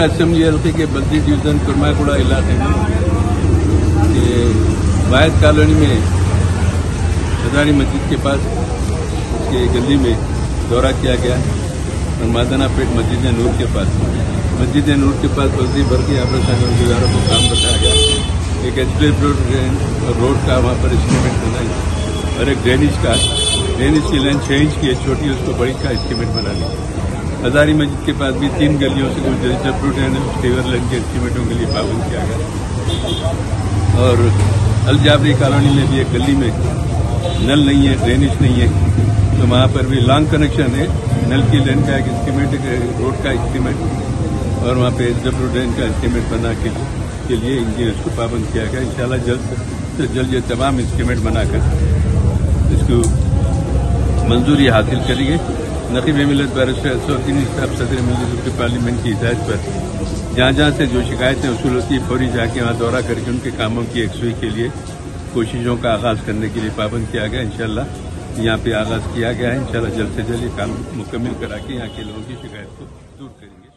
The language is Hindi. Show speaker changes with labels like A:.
A: हल्के के बद्री डिवीज़न कुरमाकुड़ा इलाके में वायद कॉलोनी में हजारी मस्जिद के पास उसके गली में दौरा किया गया और मादाना पेट मस्जिद नूर के पास। मस्जिद नूर के पास बल्दी भर के पर गुजारों को काम बताया गया। एक एक्सप्रेस रोड रोड का वहाँ पर एस्टिमेट बनाई और एक ड्रेनेज का ड्रेनेज की लाइन छह इंच की है, छोटी उसको बड़ी का एस्टिमेट बनानी हजारी मस्जिद के पास भी तीन गलियों से कुछ जबरूट फेवर लाइन के एस्टिमेटों के लिए पाबंद किया गया। और अल जाबरी कॉलोनी में भी एक गली में नल नहीं है ड्रेनेज नहीं है तो वहाँ पर भी लॉन्ग कनेक्शन है। नल की लाइन का एक एस्टिमेट रोड का एस्टिमेट और वहाँ पे जबरू ड्रेन का एस्टिमेट बना के, के लिए इंजीनियर्स को पाबंद किया गया। इंशाल्लाह जल्द से जल्द ये तमाम एस्टिमेट बनाकर इसको मंजूरी हासिल करेंगे। नकीब मिलत बैरिस्टर असोद्दीन साहब सदर के पार्लियामेंट की हिदायत पर। जहाँ जहाँ से जो शिकायतें वसूल होती है फौरी जाके वहाँ दौरा करके उनके कामों की एकसुई के लिए कोशिशों का आगाज़ करने के लिए पाबंद किया गया इनशाला यहाँ पे आगाज़ किया गया है इनशाला जल्द से जल्द ये काम मुकम्मल करा के यहाँ के लोगों की शिकायत को दूर करेंगे।